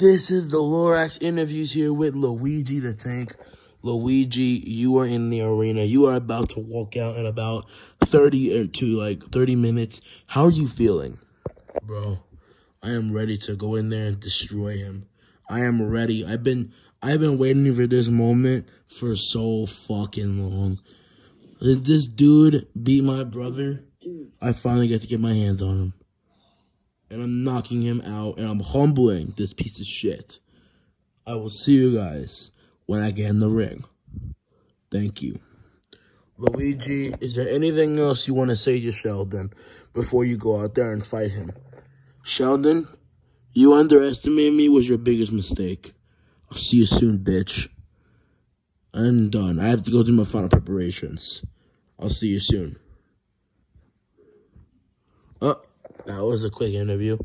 This is the Lorax interviews here with Luigi the Tank. Luigi, you are in the arena. You are about to walk out in about 30 uh, to like 30 minutes. How are you feeling? Bro, I am ready to go in there and destroy him. I am ready. I've been I've been waiting for this moment for so fucking long. This dude beat my brother. I finally get to get my hands on him and I'm knocking him out, and I'm humbling this piece of shit. I will see you guys when I get in the ring. Thank you. Luigi, is there anything else you want to say to Sheldon before you go out there and fight him? Sheldon, you underestimated me was your biggest mistake. I'll see you soon, bitch. I'm done. I have to go do my final preparations. I'll see you soon. Uh, That was a quick interview.